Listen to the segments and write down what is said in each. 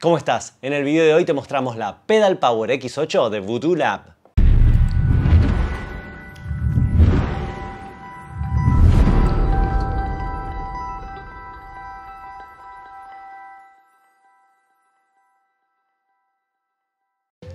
¿Cómo estás? En el video de hoy te mostramos la Pedal Power X8 de Voodoo Lab.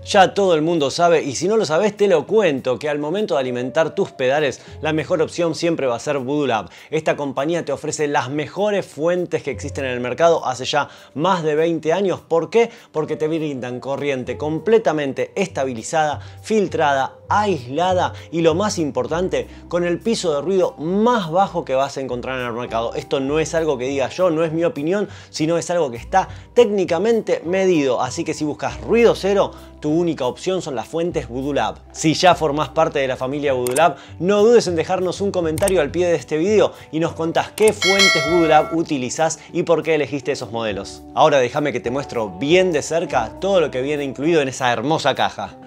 Ya todo el mundo sabe, y si no lo sabes te lo cuento, que al momento de alimentar tus pedales, la mejor opción siempre va a ser Voodoo Lab. Esta compañía te ofrece las mejores fuentes que existen en el mercado hace ya más de 20 años. ¿Por qué? Porque te brindan corriente completamente estabilizada, filtrada, aislada y lo más importante, con el piso de ruido más bajo que vas a encontrar en el mercado. Esto no es algo que diga yo, no es mi opinión, sino es algo que está técnicamente medido. Así que si buscas ruido cero, tu única opción son las fuentes Voodoo Lab. Si ya formás parte de la familia Voodoo Lab, no dudes en dejarnos un comentario al pie de este video y nos contás qué fuentes Voodoo Lab utilizás y por qué elegiste esos modelos. Ahora déjame que te muestro bien de cerca todo lo que viene incluido en esa hermosa caja.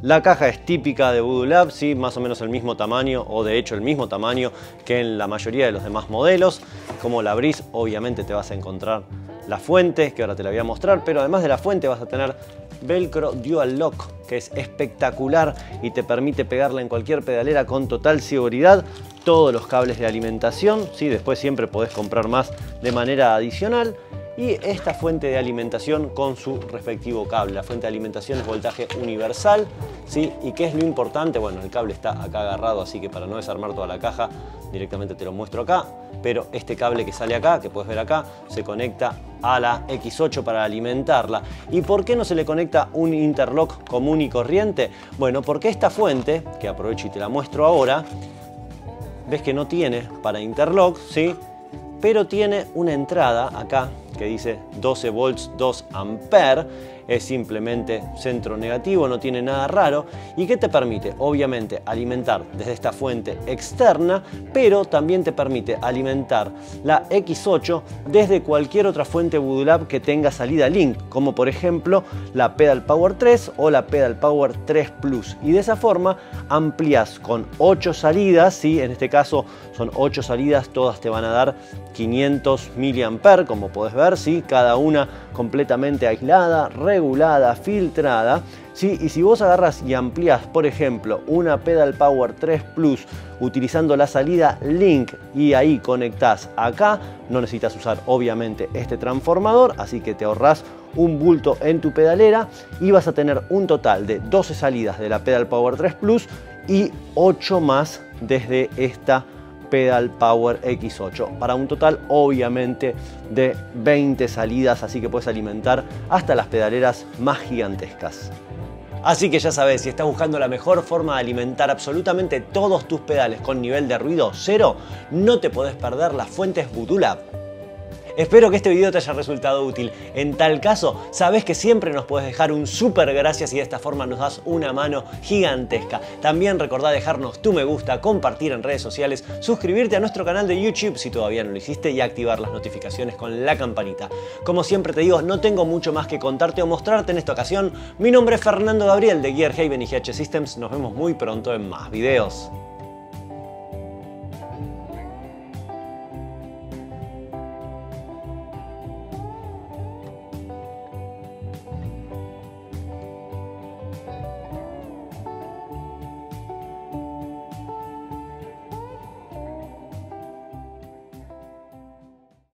La caja es típica de Voodoo Lab, sí, más o menos el mismo tamaño o de hecho el mismo tamaño que en la mayoría de los demás modelos. Como la Breeze, obviamente te vas a encontrar la fuente, que ahora te la voy a mostrar, pero además de la fuente vas a tener Velcro Dual Lock, que es espectacular y te permite pegarla en cualquier pedalera con total seguridad. Todos los cables de alimentación, ¿sí? después siempre podés comprar más de manera adicional. Y esta fuente de alimentación con su respectivo cable. La fuente de alimentación es voltaje universal. ¿sí? ¿Y qué es lo importante? Bueno, el cable está acá agarrado, así que para no desarmar toda la caja, directamente te lo muestro acá. Pero este cable que sale acá, que puedes ver acá, se conecta a la X8 para alimentarla. ¿Y por qué no se le conecta un interlock común y corriente? Bueno, porque esta fuente, que aprovecho y te la muestro ahora, ves que no tiene para interlock, ¿sí? Pero tiene una entrada acá que dice 12 volts 2 ampere es simplemente centro negativo, no tiene nada raro. ¿Y qué te permite? Obviamente alimentar desde esta fuente externa, pero también te permite alimentar la X8 desde cualquier otra fuente Voodoo que tenga salida Link, como por ejemplo la Pedal Power 3 o la Pedal Power 3 Plus. Y de esa forma amplias con 8 salidas, ¿sí? en este caso son 8 salidas, todas te van a dar 500 mAh, como puedes ver, ¿sí? cada una completamente aislada, regulada, filtrada. ¿sí? Y si vos agarras y ampliás, por ejemplo, una Pedal Power 3 Plus utilizando la salida Link y ahí conectás acá, no necesitas usar obviamente este transformador, así que te ahorrás un bulto en tu pedalera y vas a tener un total de 12 salidas de la Pedal Power 3 Plus y 8 más desde esta Pedal Power X8 para un total obviamente de 20 salidas así que puedes alimentar hasta las pedaleras más gigantescas. Así que ya sabes, si estás buscando la mejor forma de alimentar absolutamente todos tus pedales con nivel de ruido cero, no te podés perder las fuentes Voodoo. Espero que este video te haya resultado útil. En tal caso, sabes que siempre nos puedes dejar un súper gracias y de esta forma nos das una mano gigantesca. También recordá dejarnos tu me gusta, compartir en redes sociales, suscribirte a nuestro canal de YouTube si todavía no lo hiciste y activar las notificaciones con la campanita. Como siempre te digo, no tengo mucho más que contarte o mostrarte en esta ocasión. Mi nombre es Fernando Gabriel de Gearhaven y GH Systems. Nos vemos muy pronto en más videos.